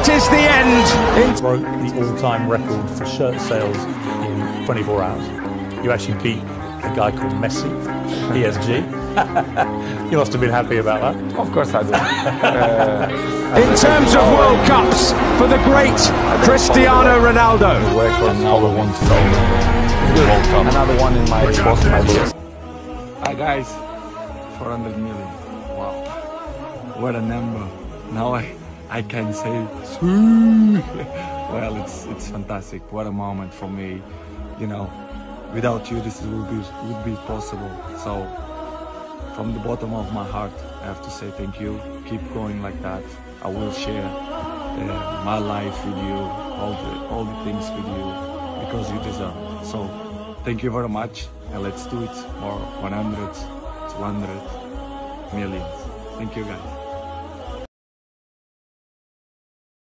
it is the end. broke the all-time record for shirt sales in 24 hours. You actually beat a guy called Messi, PSG. you must have been happy about that. Of course I did. Uh, In terms of World Cups, for the great Cristiano Ronaldo. record now we want to know. Another one in my box my list. Hi guys, 400 million. Wow, what a number. Now I I can say, well, it's it's fantastic. What a moment for me. You know, without you, this would be would be possible. So, from the bottom of my heart, I have to say thank you. Keep going like that. I will share uh, my life with you, all the all the things with you, because you deserve. it. So, thank you very much, and let's do it more 100, 200 millions. Thank you, guys.